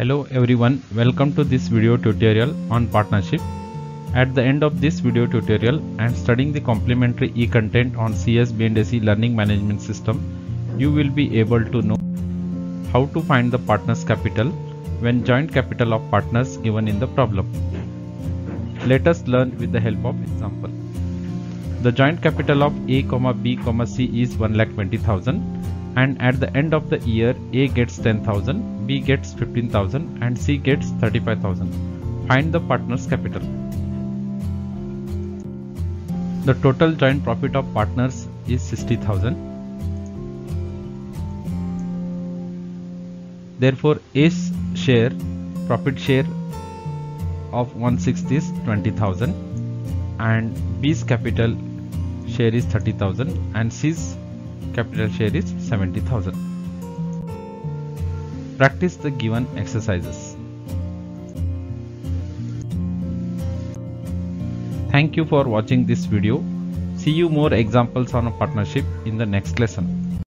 Hello everyone, welcome to this video tutorial on partnership. At the end of this video tutorial, I am studying the complementary e-content on CS BNDC Learning Management System. You will be able to know how to find the partner's capital when joint capital of partners given in the problem. Let us learn with the help of example. The joint capital of A, B, C is 1,20,000 and at the end of the year A gets 10,000, B gets 15,000 and C gets 35,000. Find the partner's capital. The total joint profit of partners is 60,000. Therefore A's share profit share of 1/6 is 20,000 and B's capital share is 30,000 and C's capital share is 70,000. Practice the given exercises. Thank you for watching this video. See you more examples on a partnership in the next lesson.